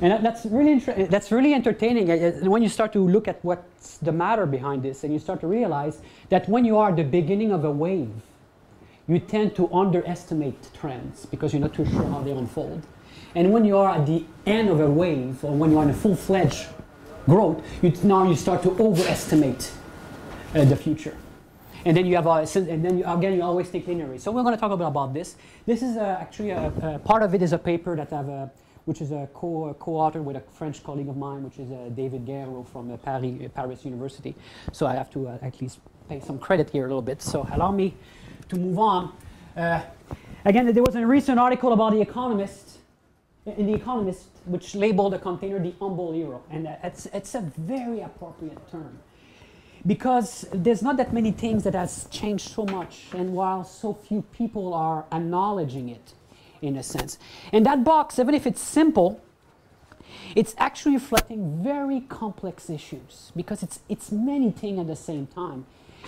And that's really that's really entertaining. And when you start to look at what's the matter behind this, and you start to realize that when you are the beginning of a wave, you tend to underestimate trends because you're not too sure how they unfold. And when you are at the end of a wave, or when you are in a full-fledged growth, you, now you start to overestimate uh, the future. And then you have, uh, and then you, again, you always take linear. So we're going to talk a bit about this. This is uh, actually a, a, part of it is a paper that I've, uh, which is a co, co-author with a French colleague of mine, which is uh, David Guerrero from uh, Paris, Paris University. So I have to at least pay some credit here a little bit. So allow me to move on. again, there was a recent article about The Economist, in The Economist, which labeled a container the humble hero. And it's, it's a very appropriate term because there's not that many things that has changed so much and while so few people are acknowledging it in a sense and that box even if it's simple it's actually reflecting very complex issues because it's it's many things at the same time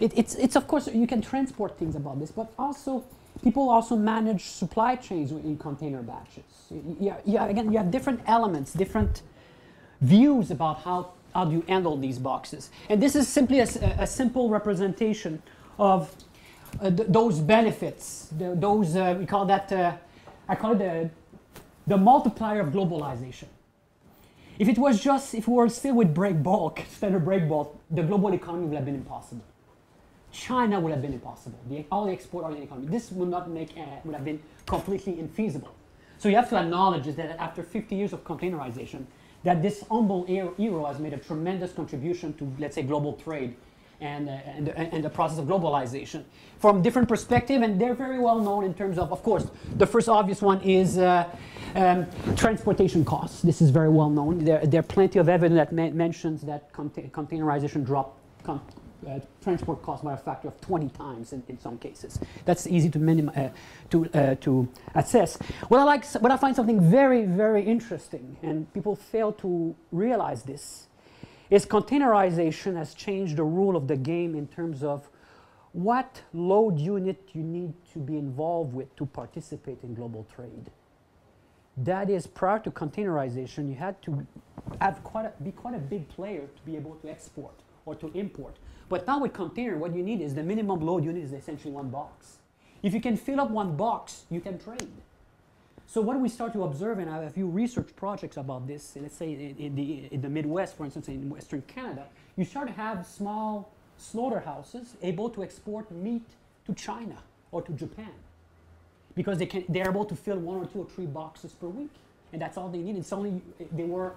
it, it's it's of course you can transport things about this but also people also manage supply chains in container batches yeah, yeah again you have different elements different views about how how do you handle these boxes? And this is simply a, a simple representation of uh, th those benefits. The, those, uh, we call that, uh, I call it the, the multiplier of globalization. If it was just, if we were still with break bulk, standard break bulk, the global economy would have been impossible. China would have been impossible. The, all the export-oriented economy. This would not make, uh, would have been completely infeasible. So you have to acknowledge that after 50 years of containerization, that this humble hero has made a tremendous contribution to, let's say, global trade and, uh, and, and, the process of globalization from different perspective and they're very well known in terms of of course the first obvious one is uh, um, transportation costs this is very well known there, there are plenty of evidence that mentions that containerization dropped uh, transport costs by a factor of 20 times in, in some cases. That's easy to, minim- uh, to, uh, to assess. What I, like, what I find something very, very interesting, and people fail to realize this, is containerization has changed the rule of the game in terms of what load unit you need to be involved with to participate in global trade. That is, prior to containerization, you had to have quite a, be quite a big player to be able to export or to import. But now with container, what you need is the minimum load unit is essentially one box. If you can fill up one box, you can trade. So what we start to observe, and I have a few research projects about this, let's say in, in, the, in the Midwest, for instance, in Western Canada, you start to have small slaughterhouses able to export meat to China or to Japan because they can, they're able to fill one or two or three boxes per week. And that's all they need. It's only, they were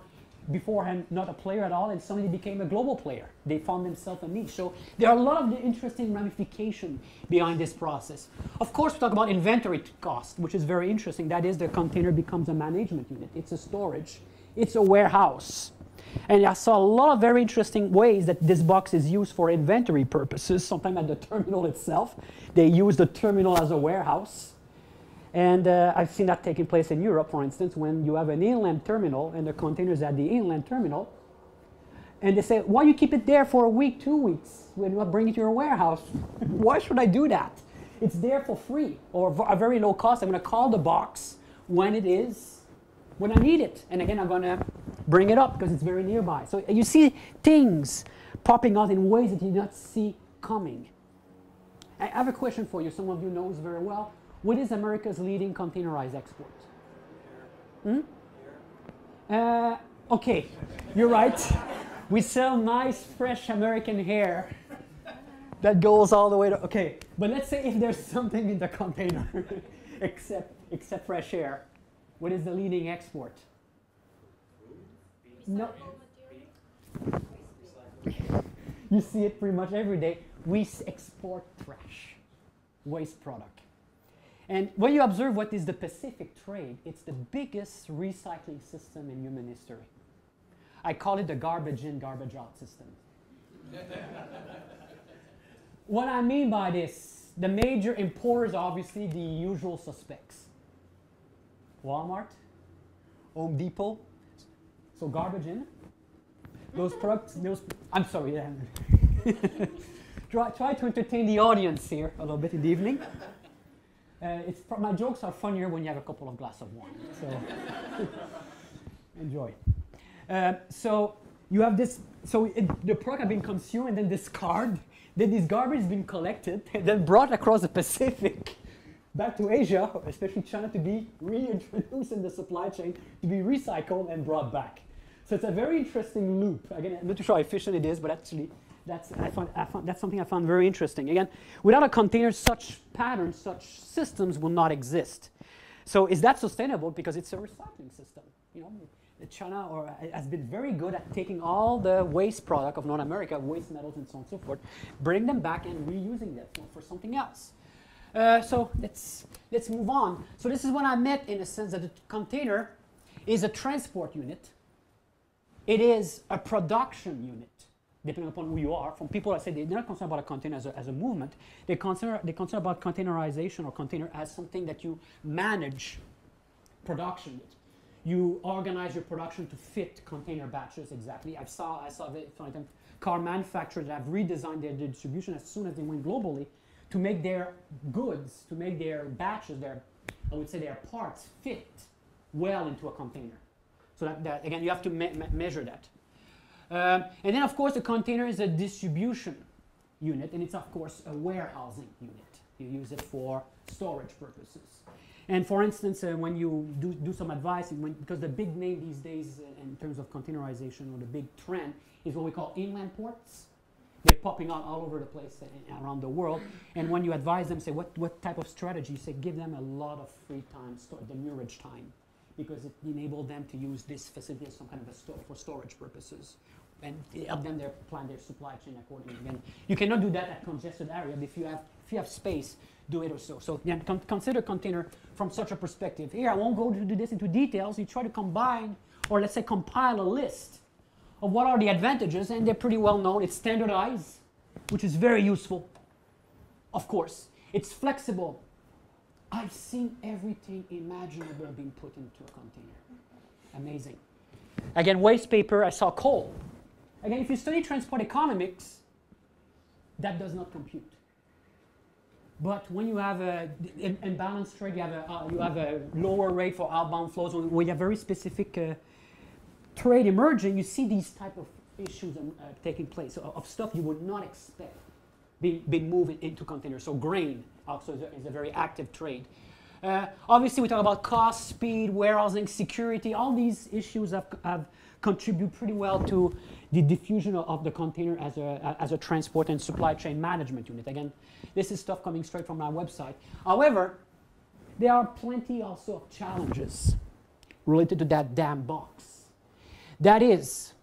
beforehand not a player at all and suddenly became a global player. They found themselves a niche. So there are a lot of interesting ramifications behind this process. Of course, we talk about inventory cost, which is very interesting. That is, the container becomes a management unit. It's a storage. It's a warehouse. And I saw a lot of very interesting ways that this box is used for inventory purposes. Sometimes at the terminal itself, they use the terminal as a warehouse. And uh, I've seen that taking place in Europe, for instance, when you have an inland terminal and the containers at the inland terminal. And they say, why you keep it there for a week, two weeks, when you bring it to your warehouse? why should I do that? It's there for free or a very low cost. I'm going to call the box when it is, when I need it. And again, I'm going to bring it up because it's very nearby. So you see things popping out in ways that you did not see coming. I have a question for you. Some of you knows very well. What is America's leading containerized export? Hmm? Uh, okay, you're right. We sell nice, fresh American hair that goes all the way to, okay. But let's say if there's something in the container except, except fresh air, what is the leading export? No. You see it pretty much every day. We export trash, waste product. And when you observe what is the Pacific trade, it's the biggest recycling system in human history. I call it the garbage in, garbage out system. what I mean by this, the major importers are obviously the usual suspects. Walmart, Home Depot, so garbage in. Those products, those, I'm sorry, yeah. try, try to entertain the audience here a little bit in the evening. Uh, it's my jokes are funnier when you have a couple of glasses of wine. So, Enjoy. Uh, so you have this, so it, the product has been consumed and then discarded. Then this garbage has been collected and then brought across the Pacific back to Asia, especially China, to be reintroduced in the supply chain, to be recycled and brought back. So it's a very interesting loop. Again, I'm not too sure how efficient it is, but actually, that's, I I that's something I found very interesting. Again, without a container, such patterns, such systems will not exist. So is that sustainable? Because it's a recycling system. You know, China or, has been very good at taking all the waste product of North America, waste metals and so on and so forth, bring them back and reusing them for, for something else. Uh, so let's, let's move on. So this is what I meant in a sense that the container is a transport unit. It is a production unit, depending upon who you are. From people that say they're not concerned about a container as a, as a movement. They concern, they concerned about containerization or container as something that you manage production with you organize your production to fit container batches exactly. I saw, I saw the, car manufacturers that have redesigned their distribution as soon as they went globally to make their goods, to make their batches, their, I would say their parts fit well into a container. So that, that again, you have to me me measure that. Um, and then of course the container is a distribution unit and it's of course a warehousing unit. You use it for storage purposes. And for instance, uh, when you do, do some advice, when, because the big name these days uh, in terms of containerization or the big trend is what we call inland ports. They're popping out all over the place uh, around the world. And when you advise them, say, what, what type of strategy? You Say, give them a lot of free time, store, demurrage time, because it enabled them to use this facility as some kind of a store for storage purposes. And help them their, plan their supply chain accordingly. Again, you cannot do that at congested area, but if you have, if you have space, do it or so. So yeah, con consider container from such a perspective. Here, I won't go to this into details. You try to combine, or let's say compile a list of what are the advantages, and they're pretty well known. It's standardized, which is very useful, of course. It's flexible. I've seen everything imaginable being put into a container. Amazing. Again, waste paper, I saw coal. Again, if you study transport economics, that does not compute. But when you have a in, imbalanced trade, you have a uh, you have a lower rate for outbound flows. When you have very specific uh, trade emerging, you see these type of issues um, uh, taking place of, of, stuff you would not expect being, being moved into containers. So grain also is a, is a very active trade. Uh, obviously, we talk about cost, speed, warehousing, security. All these issues have, have pretty well to the diffusion of the container as a, as a transport and supply chain management unit. Again, this is stuff coming straight from our website. However, there are plenty also of challenges related to that damn box. That is,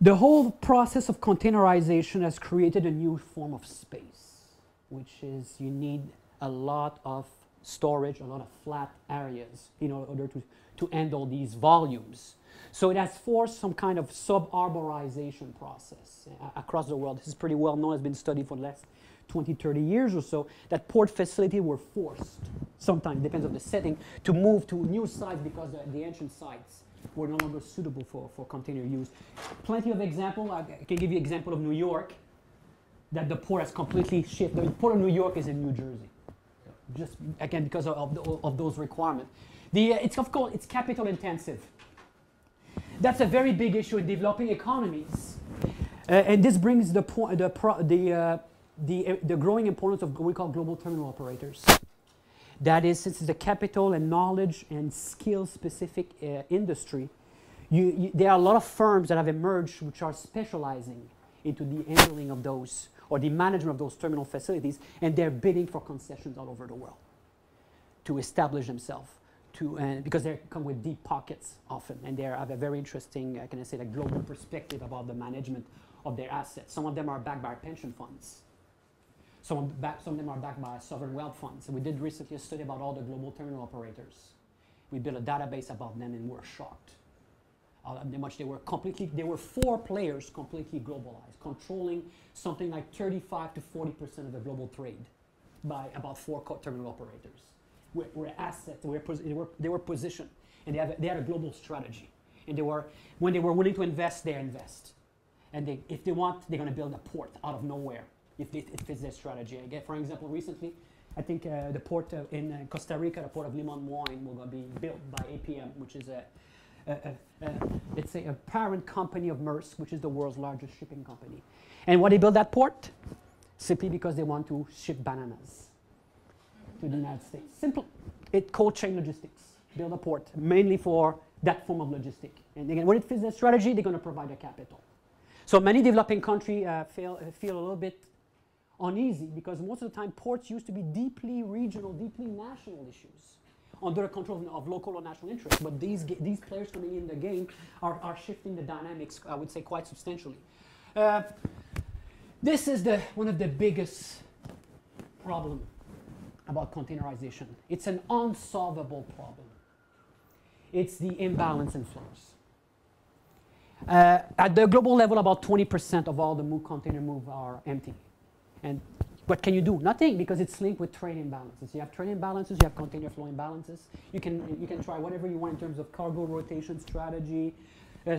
the whole process of containerization has created a new form of space, which is you need a lot of storage, a lot of flat areas in order to, to handle these volumes. So it has forced some kind of suburbanization process uh, across the world. This is pretty well known, has been studied for the last 20, 30 years or so, that port facilities were forced, sometimes depends on the setting, to move to new sites because the, the ancient sites were no longer suitable for, for container use. Plenty of example, I can give you example of New York, that the port has completely shifted. The port of New York is in New Jersey. Just again because of, of, of those requirements. The, uh, it's of course it's capital intensive. That's a very big issue in developing economies. Uh, and this brings the, point, the, the, uh, the, uh, the growing importance of what we call global terminal operators. That is, since it's a capital and knowledge and skill specific uh, industry, you, you, there are a lot of firms that have emerged which are specializing into the handling of those or the management of those terminal facilities, and they're bidding for concessions all over the world to establish themselves to, uh, because they come with deep pockets often, and they have a very interesting, uh, can I say, like global perspective about the management of their assets. Some of them are backed by pension funds. Some of, back, some of them are backed by sovereign wealth funds. And we did recently a study about all the global terminal operators. We built a database about them, and we're shocked how much they were completely. There were four players completely globalized, controlling something like 35 to 40 percent of the global trade by about four terminal operators were, were assets, they were, they, were, they were positioned, and they had, a, they had a global strategy. And they were, when they were willing to invest, they invest. And they, if they want, they're going to build a port out of nowhere if it fits their strategy. I get, for example, recently, I think uh, the port uh, in uh, Costa Rica, the port of Limón Moín, will be built by APM, which is a, let's say a parent company of Maersk, which is the world's largest shipping company. And why they built that port? Simply because they want to ship bananas to the United States. Simple. It cold chain logistics. Build a port mainly for that form of logistic. And again, when it fits their strategy, they're going to provide the capital. So many developing countries uh, feel, uh, feel a little bit uneasy because most of the time ports used to be deeply regional, deeply national issues under the control of, local or national interests. But these, these players coming in the game are, are shifting the dynamics, I would say, quite substantially. Uh, this is the, one of the biggest problem about containerization. It's an unsolvable problem. It's the imbalance in flows. Uh, at the global level, about 20% of all the move container move are empty. And what can you do? Nothing, because it's linked with trade imbalances. You have trade imbalances, you have container flow imbalances. You can, you can try whatever you want in terms of cargo rotation strategy, uh,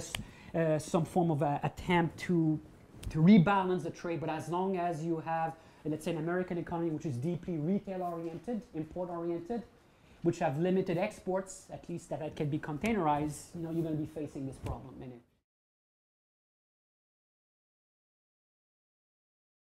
uh, some form of attempt to, to rebalance the trade. But as long as you have, let's say, an American economy which is deeply retail oriented, import oriented, which have limited exports, at least that, that can be containerized, you know, you're going to be facing this problem in it.